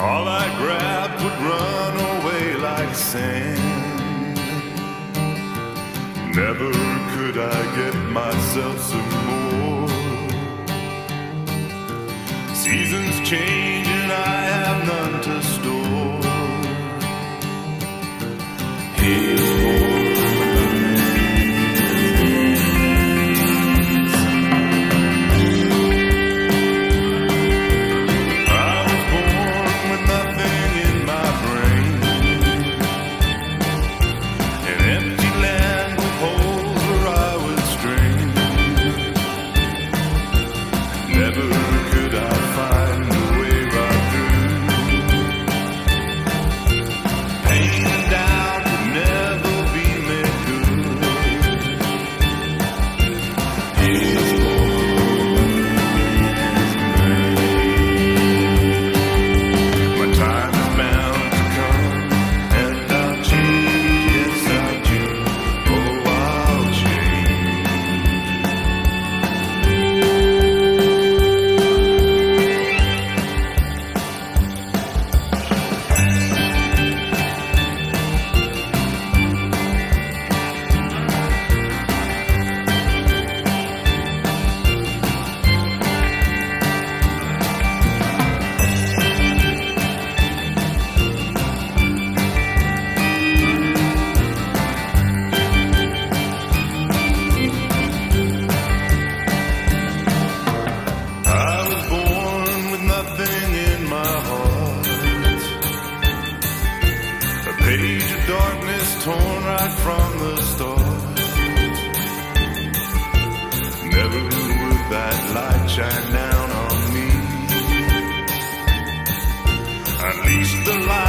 All I grabbed would run away like sand. Never could I get myself some more. Seasons change A page of darkness torn right from the start. Never would that light shine down on me. At least the light